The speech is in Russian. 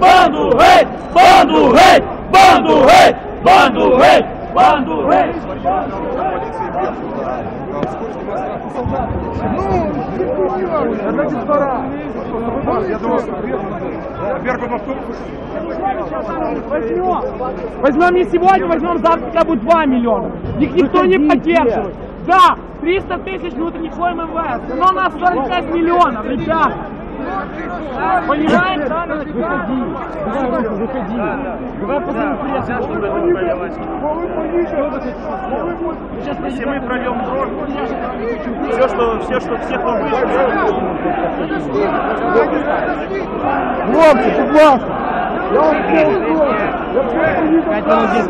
Банду рей! Банду рей! Банду рей! Банду рей! Банду рей! Возьмем не сегодня, возьмем завтра, когда будет 2 миллиона. Их никто не поддерживает. Да, 300 тысяч внутренних войн МВС. Но у нас 45 миллионов, ребят. Понимаете, да? Выходи. Выходи. Давай позвоним Если мы прольем кровь, все, что, все, что, все, кто вышел, Хлопці, будь ласка. Я вам все